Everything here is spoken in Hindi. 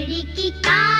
बिगड़ी की कार